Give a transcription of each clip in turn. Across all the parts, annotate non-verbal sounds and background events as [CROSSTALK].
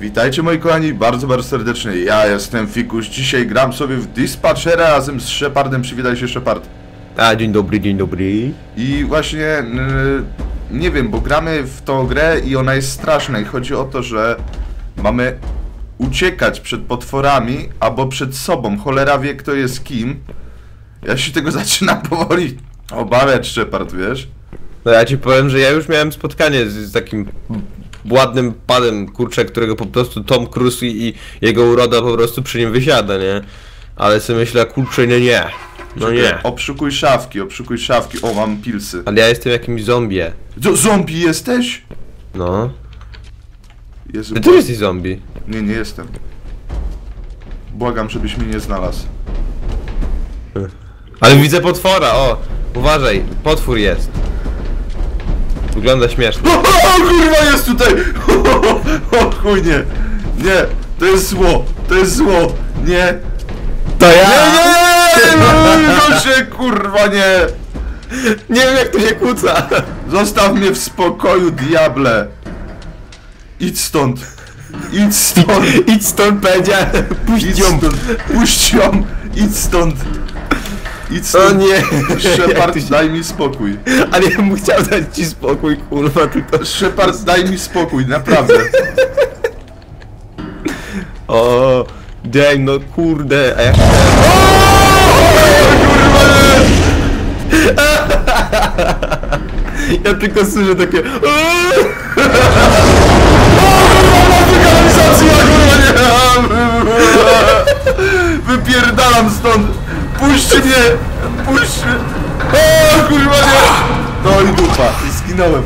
Witajcie moi kochani, bardzo, bardzo serdecznie. Ja jestem Fikuś. Dzisiaj gram sobie w Dispatchera razem z Shepardem. Przywitaj się Shepard. A, dzień dobry, dzień dobry. I właśnie, nie wiem, bo gramy w tą grę i ona jest straszna. I chodzi o to, że mamy uciekać przed potworami albo przed sobą. Cholera wie kto jest kim. Ja się tego [LAUGHS] zaczynam powoli obawiać, Shepard, wiesz? No ja ci powiem, że ja już miałem spotkanie z, z takim ładnym panem, kurczę, którego po prostu Tom Cruise i, i jego uroda po prostu przy nim wysiada, nie? Ale sobie myślę, kurczę, nie, nie. No nie. Obszukuj szafki, obszukuj szafki. O, mam pilsy. Ale ja jestem jakimś zombie. Z zombie jesteś? No. Jezu, Ty też jesteś zombie. Nie, nie jestem. Błagam, żebyś mnie nie znalazł. Ale widzę potwora, o! Uważaj, potwór jest. Wygląda śmiesznie. O, [LAUGHS] o kurwa jest tutaj! [LAUGHS] O chuj nie! Nie! To jest zło! To jest zło! Nie! To Nie, ja! nie! nie, Proszę, kurwa nie! Nie wiem jak to się kłóca. Zostaw mnie w spokoju, diable! Idź stąd! Idź stąd! Idź stąd, powiedziałem. Puść ją. Puść ją! Idź stąd! Idź O nie. [LAUGHS] Shepard, się- daj mi spokój. Ale ja bym chciał dać ci spokój, kurwa, tylko... Shepard, daj mi spokój, naprawdę. [LAUGHS] O, daj no kurde, a jak... [LAUGHS] Ja tylko słyszę takie... Wypierdalam stąd! Puść mnie! Puść mnie! O, kurwa, nie! No i dupa, i zginąłem.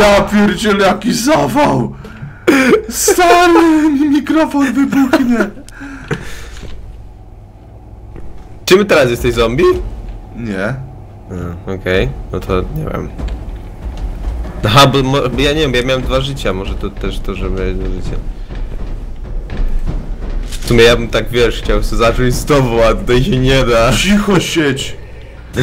Ja pierdzielę, jaki zawał! Stary, mi mikrofon wybuchnie! Czy my teraz jesteś zombie? Nie. Okej, no to nie wiem. Aha, bo, mo- bo ja nie wiem, bo ja miałem dwa życia, może to też to, że miałem dwa życia. W sumie ja bym tak, wiesz, chciał sobie zacząć z tobą, a tutaj się nie da. Cicho sieć! O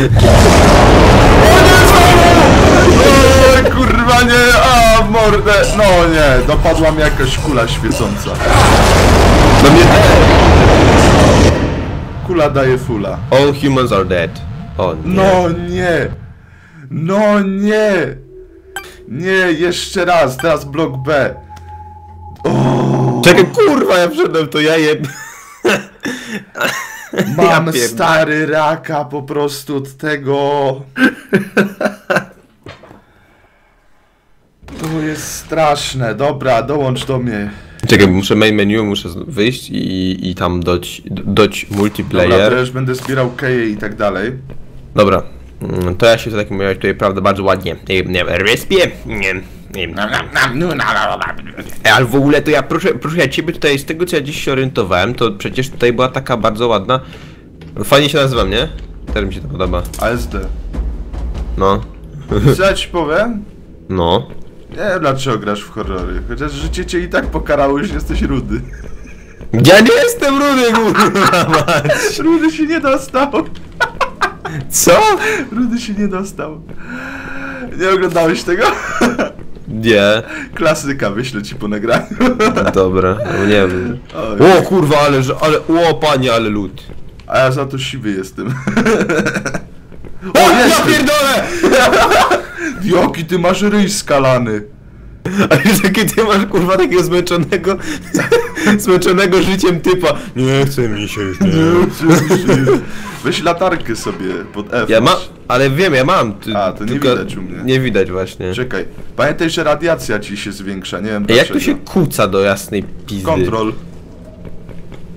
nie, kurwa nie! A, mordę! No nie, dopadła mi jakaś kula świecąca. No mnie... Kula daje fula. All humans are dead. O nie. No nie! No nie! Nie, jeszcze raz, teraz blok B. Czekaj, kurwa, ja wszedłem, to ja jeb... [LAUGHS] Mam Ja stary raka po prostu od tego. [LAUGHS] To jest straszne. Dobra, dołącz do mnie. Czekaj, muszę main menu, muszę wyjść i, i tam doć, doć Dobra, multiplayer. to już będę zbierał keje i tak dalej. Dobra, Mm, to ja się w takim razie tutaj prawda bardzo ładnie nie, nie, respię. Nie, nie, ale w ogóle to ja proszę, proszę ja ciebie tutaj z tego co ja dziś się orientowałem, to przecież tutaj była taka bardzo ładna. Fajnie się nazywam, nie? Teraz mi się to podoba. ASD. No. Co ja ci powiem? No. Nie wiem dlaczego grasz w horrory. Chociaż życie cię i tak pokarało, że jesteś rudy. Ja nie jestem rudy, kurwa mać. Rudy się nie dostał. Co? Rudy się nie dostał. Nie oglądałeś tego? Nie. Klasyka, wyślę ci po nagraniu. [LAUGHS] Dobra, no nie wiem. O kurwa, ale, że- ale, o panie, ale lód. A ja za to siwy jestem. O, ja pierdolę! [LAUGHS] Jaki ty masz ryj skalany. Ale [LAUGHS] takie ty masz kurwa takiego zmęczonego, [LAUGHS] zmęczonego życiem typa. Nie chce mi się już, nie. Weź latarkę sobie pod F. Ja mam, ale wiem, ja mam. Ty, A, to nie tylko widać u mnie. Nie widać właśnie. Czekaj, pamiętaj, że radiacja ci się zwiększa, nie wiem Ej, Jak dlaczego. to się kłóca do jasnej pizdy? Kontrol.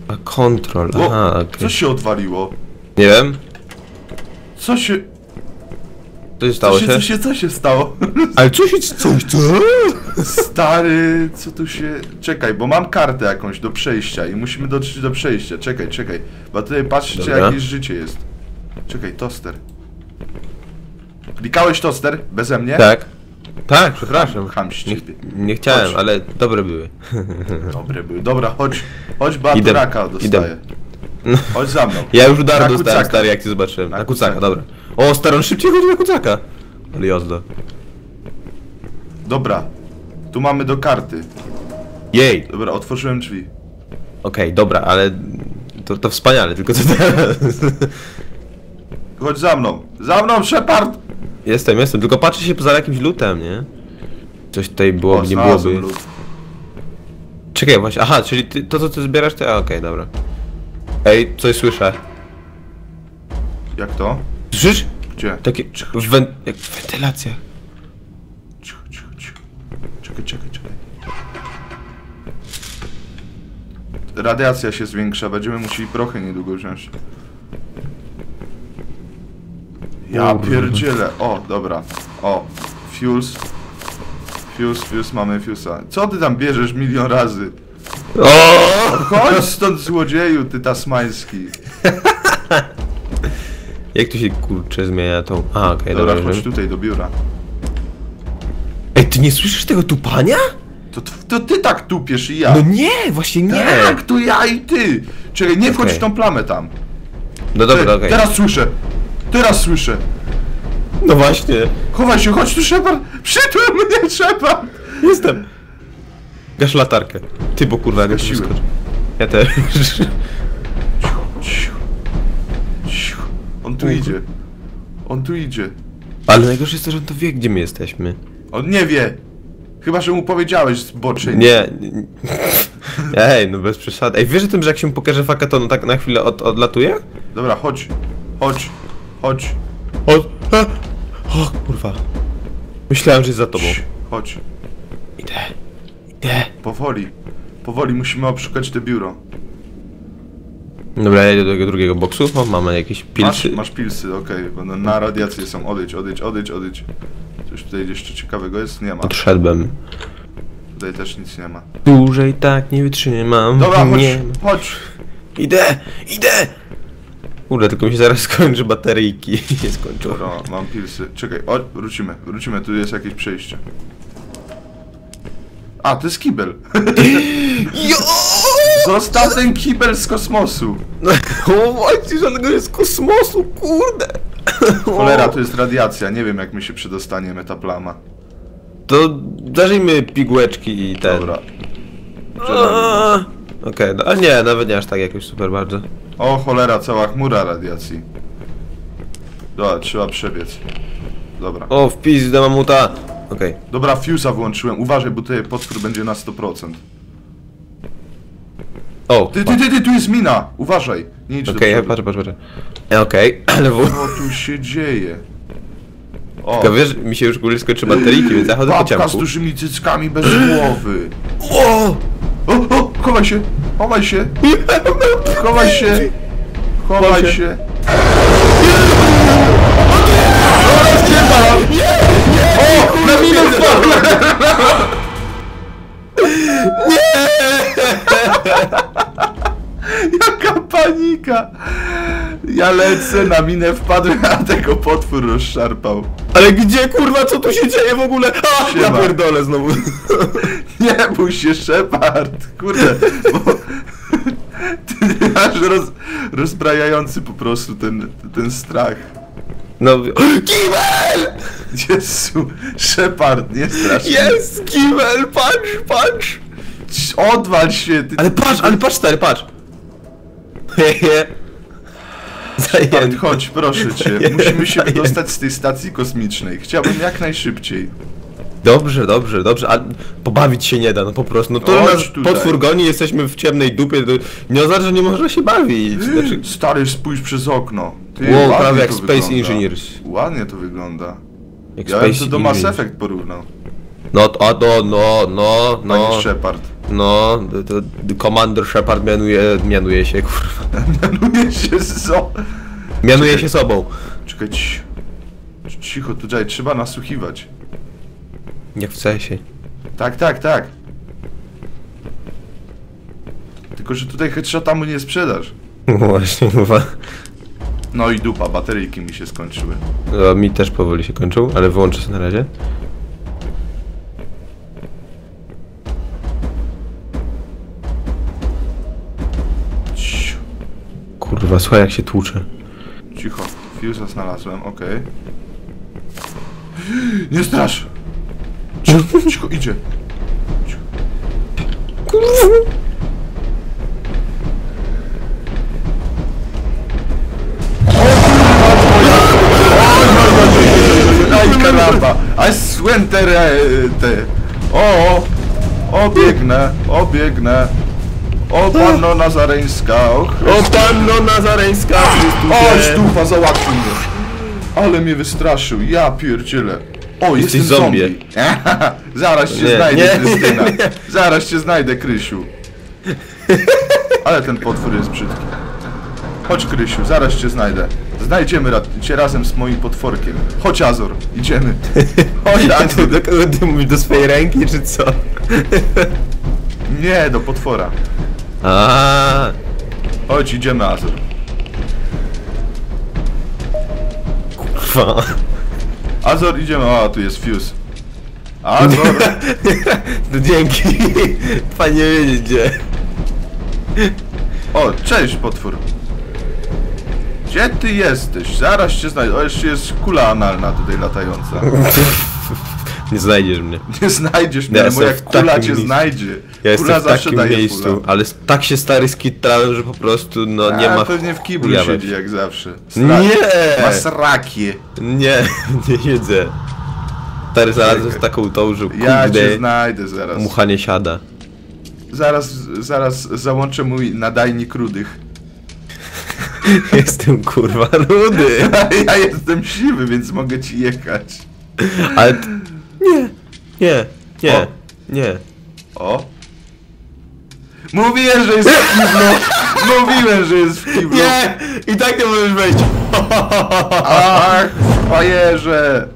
A kontrol, O, aha, okej. co się odwaliło? Nie wiem, Co się... co się Co stało się, się? co się, co się stało? [LAUGHS] Ale co się, coś, co? Stary, co tu się... Czekaj, bo mam kartę jakąś do przejścia i musimy dotrzeć do przejścia. Czekaj, czekaj. Bo tutaj patrzcie, Dobra. jakieś życie jest. Czekaj, toster. Klikałeś toster? Beze mnie? Tak. Tak, przepraszam. Ham Nie, nie chciałem, Chodź. ale dobre były. Dobre były. Dobra, chodź. Chodź, bo Idę, raka dostaję. idę. No. Chodź za mną. Ja już udaru Na dostałem, stary, jak cię zobaczyłem. Na Na, kucaka, kucaka. dobra. O, stary, on szybciej chodzi na kucaka. Ale jazda. Dobra. Tu mamy do karty. Jej! Dobra, otworzyłem drzwi. Okej, dobra, ale to, to wspaniale, tylko co teraz? Chodź za mną. Za mną, Shepard! jestem, jestem, tylko patrzę się poza jakimś lutem, nie? Coś tutaj było, O, nie byłoby. lód. Czekaj, właśnie, aha, czyli ty, to co ty zbierasz, to... a, Okej, dobra. Ej, coś słyszę. Jak to? Słyszysz? Gdzie? Takie... W wen... jak w wentylacjach. Cicho, cicho, cicho. Czekaj, czekaj, czekaj. Radiacja się zwiększa, będziemy musieli prochy niedługo wziąć. Ja pierdzielę. O, dobra. O, fuse. Fuse, fuse, mamy fuse'a. Co ty tam bierzesz milion razy? O! Chodź stąd złodzieju, ty tasmański. Jak tu się kurczę zmienia tą... A, okej, Dobra, dobra. chodź tutaj do biura. Ej, ty nie słyszysz tego tupania? To, to ty tak tupiesz i ja. No nie, właśnie nie! Tak, to ja i ty. Czekaj, nie wchodź Okej. w tą plamę tam. No dobra, okej. Teraz słyszę. Teraz słyszę. No właśnie. Chowaj się, chodź tu Shepard. Przytul mnie Shepard. Jestem. Gasz latarkę. Ty, bo kurwa, wyskocz. Ja też. On tu idzie. On tu idzie. Ale najgorsze jest to, że on to wie, gdzie my jesteśmy. On nie wie. Chyba, że mu powiedziałeś zboczeń. Nie. nie- Ej, no bez przesady. Ej, wiesz o tym, że jak się mu pokaże faka, to on tak na chwilę od, odlatuje? Dobra, chodź. Chodź. Chodź. O, a, o, kurwa. Myślałem, że jest za tobą. Chodź. Idę. Idę. Powoli. Powoli musimy obszukać te biuro. Dobra, ja idę do tego drugiego boksu. O, mamy jakieś Masz, pilsy. masz pilsy, okej. bo na- radiację są. Odejdź, odejdź, odejdź, odejdź. Coś tutaj jeszcze ciekawego jest? Nie ma. Odszedłem. Tutaj też nic nie ma. Dłużej tak nie wytrzymam. Dobra, chodź. Nie. Chodź. Idę! Idę! Kurde, tylko mi się zaraz skończy bateryjki. [LAUGHS] Nie skończą. Dobra, mam pilsy. Czekaj, o, wrócimy, wrócimy, tu jest jakieś przejście. A, to jest kibel. [LAUGHS] Jo! Zostaw ten kibel z kosmosu. [LAUGHS] O właśnie, żadnego jest kosmosu, kurde! Cholera, to jest radiacja, nie wiem jak my się przedostaniemy, ta plama. To zażyjmy pigłeczki i ten. Dobra. Okej, no, a nie, nawet nie aż tak jakoś super bardzo. O cholera, cała chmura radiacji. Dobra, trzeba przebiec. Dobra. O, wpis do mamuta! Okej. Dobra, fuse'a włączyłem. Uważaj, bo tutaj potwór będzie na 100%. O, Ty, ty, ty, ty, tu jest mina! Uważaj, nie idź Okej, do przodu. patrzę, patrzę, patrzę. Okej, [CLEARS THROAT] ale w... Co tu się dzieje? O, Tylko wiesz, mi się już góry skończy bateryjki, więc ja chodzę po babka z dużymi cyckami bez [CLEARS THROAT] głowy. O! O, o, chowaj się, chowaj się, chowaj się, chowaj się. się. O, na minus Jaka [LAUGHS] panika! Ja lecę, na minę wpadłem, a tego potwór rozszarpał. Ale gdzie kurwa, co tu się dzieje w ogóle? A, ja pierdolę znowu. [LAUGHS] Nie bój się, Shepard! Kurde, bo... Ty masz roz, rozbrajający po prostu ten, ten strach. No, kibel! Jezu, Shepard, nie strasz. mnie. Jest kibel, patrz, patrz! Odwal się, ty... Ale patrz, ale patrz stary, patrz! Shepard, Zajęty. chodź, proszę cię. Musimy się wydostać z tej stacji kosmicznej. Chciałbym jak najszybciej. Dobrze, dobrze, dobrze, a pobawić się nie da, no po prostu. No to Chodź nas tutaj. potwór goni, jesteśmy w ciemnej dupie, to nie oznacza, że nie można się bawić. Znaczy, Stary, spójrz przez okno. Ty, Wow, ładnie prawie jak to Space wygląda. Engineers. Ładnie to wygląda. jak Ja bym to Space do Mass. Effect porównał. No, to, a, no, no, no, Panie no, Shepard. No, to, Commander Shepard mianuje, mianuje się, kurwa. [LAUGHS] Mianuje się zo... Mianuje Czekaj. się sobą. Czekaj, ci- cicho, tutaj trzeba nasłuchiwać. Jak w cesie. Tak, tak, tak. Tylko, że tutaj headshota mu nie sprzedasz. [LAUGHS] Właśnie, kurwa. No i dupa, bateryjki mi się skończyły. No, mi też powoli się kończył, ale wyłączę się na razie. Kurwa, słuchaj jak się tłucze. cicho. Fuse'a znalazłem, okej. Nie strasz! Cicho, cicho, idzie. Cicho. Aj karamba! Aj słętere te! O! Obiegnę, obiegnę! O panno nazareńska, och! O panno nazareńska Chrystusie! stufa załatwił mnie! Ale mnie wystraszył, ja pierdzielę! O, jestem zombie. zombie! [LAUGHS] Zaraz cię Nie, znajdę, nie. Krystyna! Zaraz cię znajdę, Krysiu! Ale ten potwór jest brzydki. Chodź, Krysiu, zaraz cię znajdę. Znajdziemy ra cię razem z moim potworkiem. Chodź, Azor, idziemy. [LAUGHS] Chodź, A Azor. ty, do kogo ty mówisz? Do swojej ręki czy co? Nie, do potwora. A, Chodź, idziemy, Azor. kurwa. Azor, idziemy. O, tu jest fuse. Azor! [LAUGHS] No dzięki. Fajnie wiedzieć gdzie. O, cześć, potwór. Gdzie ty jesteś? Zaraz cię znajdę. O, jeszcze jest kula analna tutaj latająca. [LAUGHS] Nie znajdziesz mnie. [LAUGHS] Nie znajdziesz mnie, Ja ale moja kula cię miejscu. znajdzie. Ja kula jestem w takim miejscu, ale tak się stary skitrałem, że po prostu no nie A, ma pewnie w kiblu we siedzi jak zawsze. Sra- Nie! Ma srakie. Nie, [LAUGHS] nie jedzę. Stary znalazłem z taką tą, że Ja cię znajdę zaraz. mucha nie siada. Zaraz, zaraz załączę mój nadajnik rudych. [LAUGHS] Jestem kurwa rudy. ja jestem siwy, więc mogę ci jechać. Ale... Nie, nie, nie, O. nie. O. Mówiłem, że jest w kiblu. [LAUGHS] Mówiłem, że jest w kiblu. Nie! I tak nie możesz wejść. [LAUGHS] Ach, frajerze.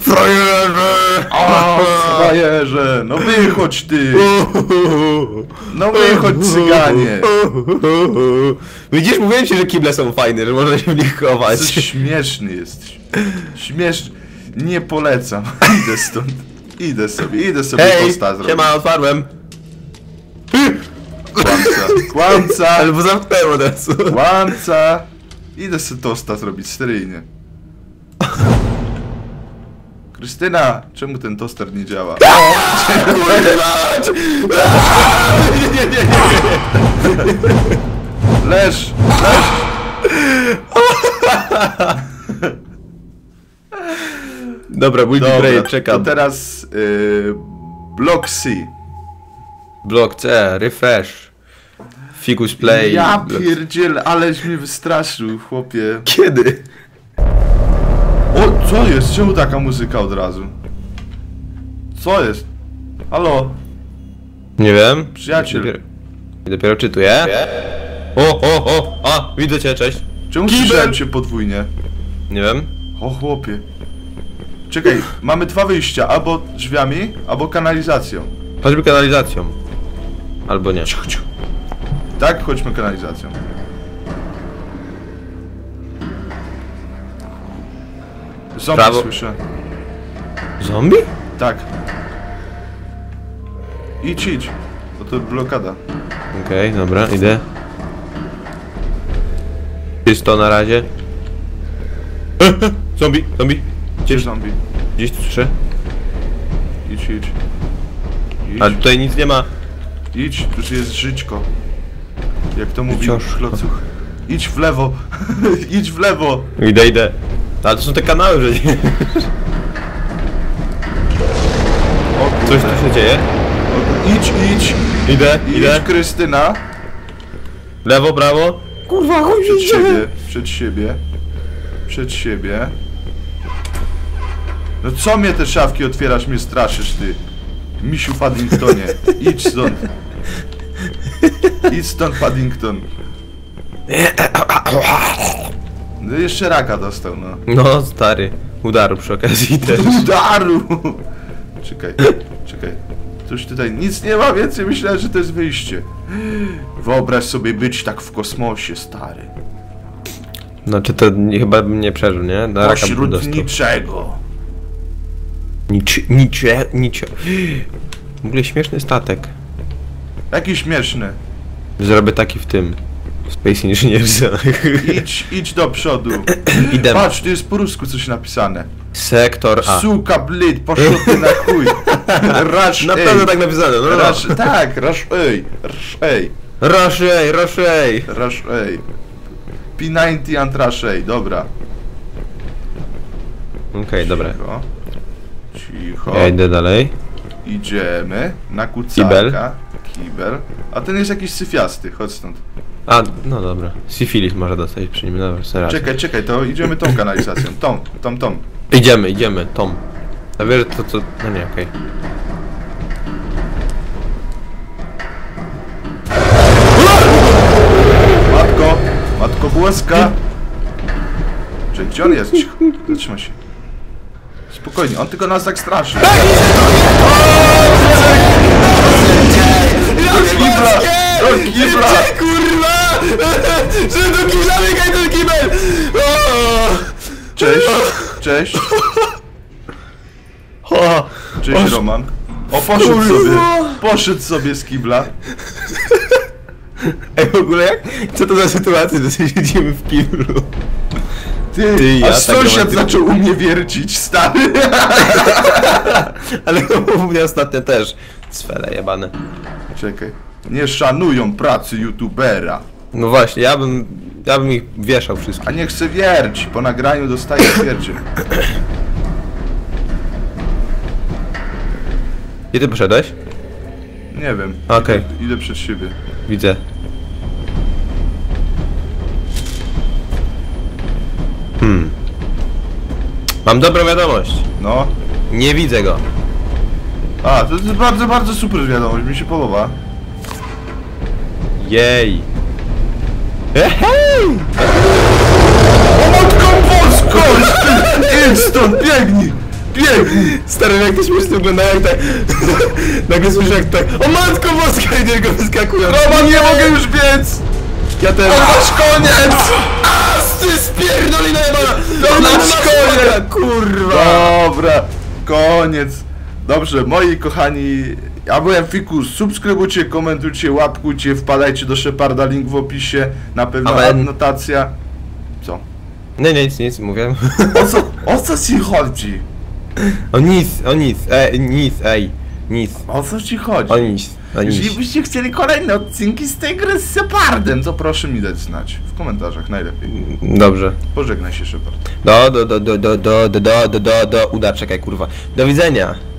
Frajerze! Ach, [LAUGHS] frajerze. No wychodź ty. No wychodź cyganie. Widzisz, mówiłem ci, że kible są fajne, że można się w nich chować. Śmieszny jesteś. Śmieszny. Nie polecam. [LAUGHS] Idę stąd. Idę sobie, idę sobie Hej, posta zrobić. siema, otwarłem. Kłamca. [LAUGHS] Kłamca. Albo zamknąłem od razu. Kłamca. Idę sobie tosta zrobić seryjnie. Krystyna, czemu ten toster nie działa? [LAUGHS] Leż! Leż! Dobra, mój Dobra, brain, to czekam. teraz yy, Block C. Blok C, refresh. Ficus play. Ja Block- pierdziel, aleś mnie wystraszył, chłopie. Kiedy? O, co jest? Czemu taka muzyka od razu? Co jest? Halo? Nie wiem. Przyjaciel. Dopiero, dopiero czytuję. O, o, o, a, widzę cię, cześć. Czemu Kibel! słyszałem cię podwójnie? Nie wiem. O chłopie. Czekaj, mamy dwa wyjścia, albo drzwiami, albo kanalizacją. Choćby kanalizacją. Albo nie. Ciu, ciu. Tak, chodźmy kanalizacją. Zombie Prawo. słyszę. Zombie? Tak. Idź, idź. Bo to blokada. Okej, dobra, idę. Czysto na razie. [LAUGHS] Zombie, zombie. Gdzie zombie? Gdzieś tu słyszę. Idź, idź. Idź, Ale tutaj nic nie ma. idź, tu jest żyćko. Jak to mówi Wciąż. klocuch. Idź w lewo. [LAUGHS] idź w lewo. Idę, idę. Ale to są te kanały, że nie... O Coś tu się dzieje. O, Idź, idź. Idę, Idź, idę. Krystyna. Lewo, prawo. Kurwa, chodź Przed siebie, przed siebie. Przed siebie. No co mnie te szafki otwierasz, mnie straszysz ty? Misiu Paddingtonie. Idź stąd. Idź stąd Paddington. No jeszcze raka dostał, no. No, stary. Udaru przy okazji też. Udaru! Czekaj, czekaj. Coś tutaj nic nie ma, więcej myślałem, że to jest wyjście. Wyobraź sobie być tak w kosmosie, stary. Znaczy to nie, chyba bym nie przeżył, nie? Bym Pośród niczego. Nic, nicie, nicie. W ogóle śmieszny statek. Jaki śmieszny. Zrobię taki w tym. W Space Engineers. [LAUGHS] Idź, idź do przodu. [CLEARS THROAT] Idę. Patrz, tu jest po rusku coś napisane. Sektor A. Suka, blid, poszło ty na chuj. [LAUGHS] Rush, Na ej. pewno tak napisane, no no. Rush, tak, rush, ej, rush, ej, Rushej, rushej. rush, ej. P90 and rush, ej, dobra. Okej, dobra. Cicho. Cicho. Ja idę dalej. Idziemy na kucaka. Kibel. Kibel. A ten jest jakiś syfiasty, chodź stąd. A, no dobra. Syfilis może dostać przy nim, dobra, teraz. Czekaj, czekaj, to idziemy tą kanalizacją. Tą, tą, tą. Idziemy, idziemy, Tom. A wiesz, to co... No nie, okej. Matko, matko włoska. Czy gdzie on jest? Cicho, zatrzymaj się. Spokojnie, on tylko nas tak straszy. Kibla! Do kibla! kurwa! Że do kibla, biegaj do kibel! Cześć, cześć, cześć Roman. O, poszedł sobie, poszedł sobie z kibla. Ej, w ogóle jak? Co to za sytuacja, że siedzimy w kiblu? Ty, Ty, ja aż tak sąsiad romantycznie. zaczął u mnie wiercić, stary. [LAUGHS] Ale u mnie ostatnio też. Sfele jebane. Czekaj. Nie szanują pracy youtubera. No właśnie, ja bym... Ja bym ich wieszał wszystkich. A nie chce wierci, po nagraniu dostaje wiercie. Gdzie ty poszedłeś? Nie wiem. Okej. Idę, idę przed siebie. Widzę. Mam dobrą wiadomość. No. Nie widzę go. A, to jest bardzo, bardzo super wiadomość, mi się podoba. Jej. Ehej! O matką polską! Idź stąd, biegnij! Biegnij! Stary, jak to śmiesznie wygląda, jak tak... [LAUGHS] Nagle słyszę jak tak... O matko boska! I niego wyskakują. Roman, nie mogę już biec! Ja też... To nasz koniec! A, ty spierdolina jebana! To nasz koniec! Kurwa! Dobra, koniec. Dobrze, moi kochani, ja byłem Fikus, subskrybujcie, komentujcie, łapkujcie, wpadajcie do Sheparda, link w opisie, na pewno Amen. anotacja. Co? Nie, nie, nic, nic, mówię. O co, o co ci chodzi? O nic, o nic, e, nic, ej, nic. O co ci chodzi? O nic, Jeśli byście chcieli kolejne odcinki z tej gry z Shepardem, to proszę mi dać znać. W komentarzach najlepiej. Dobrze. Pożegnaj się Shepard. Do, do, do, do, do, do, do, do, do, do, do, uda, czekaj, kurwa. Do widzenia.